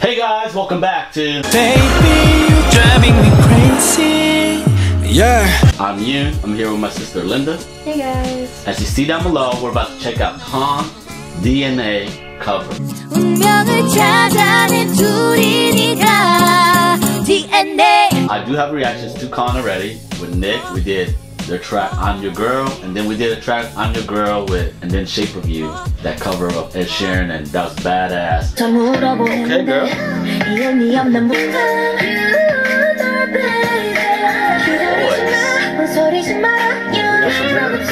Hey guys, welcome back to Baby, Yeah. I'm Yoon. I'm here with my sister Linda. Hey guys. As you see down below, we're about to check out KHAN DNA cover. I do have reactions to KHAN already. With Nick, we did the track "I'm Your Girl," and then we did a track "I'm Your Girl" with, and then "Shape of You," that cover of Ed Sheeran, and that was badass. Okay, girl.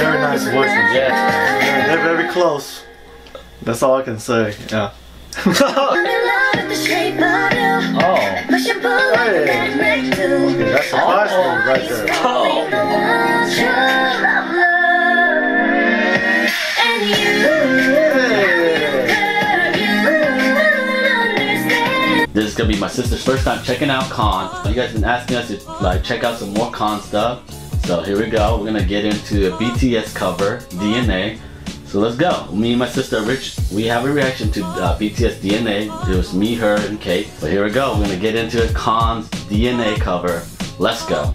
Very, nice voice. Yeah, they're very close. That's all I can say. Yeah. Me right there. Oh. This is gonna be my sister's first time checking out KHAN. You guys been asking us to like check out some more KHAN stuff. So here we go. We're gonna get into a BTS cover, DNA. So let's go. Me and my sister Rich, we have a reaction to uh, BTS DNA. It was me, her, and Kate. But here we go. We're gonna get into it. KHAN's DNA cover. Let's go.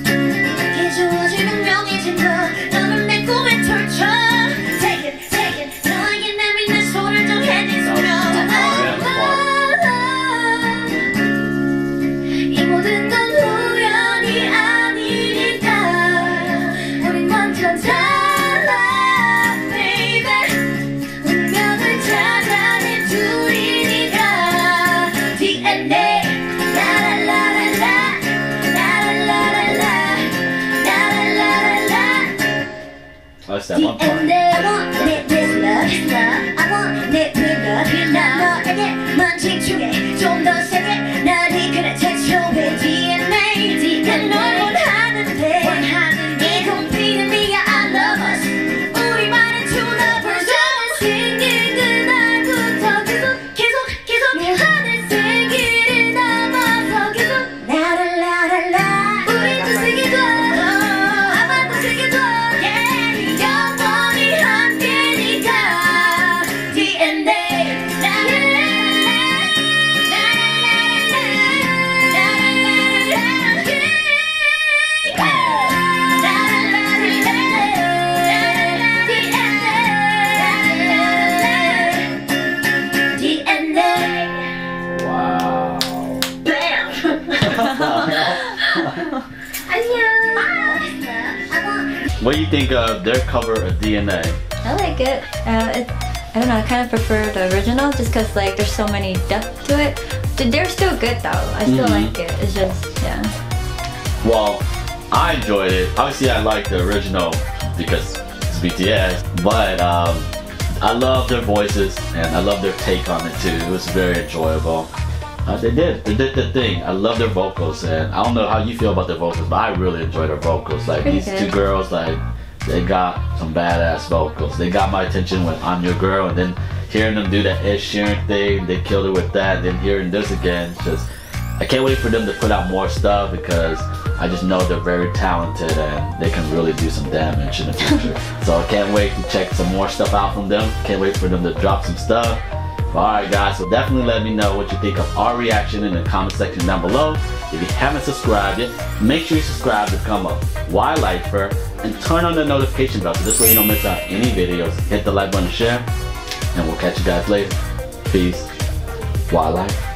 It's that What do you think of their cover of DNA? I like it. Uh, it. I don't know. I kind of prefer the original just because like there's so many depth to it. They're still good though. I still Mhm. like it. It's just yeah. Well, I enjoyed it. Obviously, I like the original because it's BTS, but um, I love their voices and I love their take on it too. It was very enjoyable. Uh, they did, they did the thing. I love their vocals, and I don't know how you feel about their vocals, but I really enjoy their vocals. Like Pretty these good. two girls, like they got some badass vocals. They got my attention with "I'm Your Girl," and then hearing them do that Ed Sheeran thing, they killed it with that. Then hearing this again, just I can't wait for them to put out more stuff because I just know they're very talented and they can really do some damage in the future. so I can't wait to check some more stuff out from them. Can't wait for them to drop some stuff. Alright guys, so definitely let me know what you think of our reaction in the comment section down below. If you haven't subscribed yet, make sure you subscribe to become a Y Lifer and turn on the notification bell so this way you don't miss out any videos. Hit the like button share, and we'll catch you guys later. Peace. Y Life.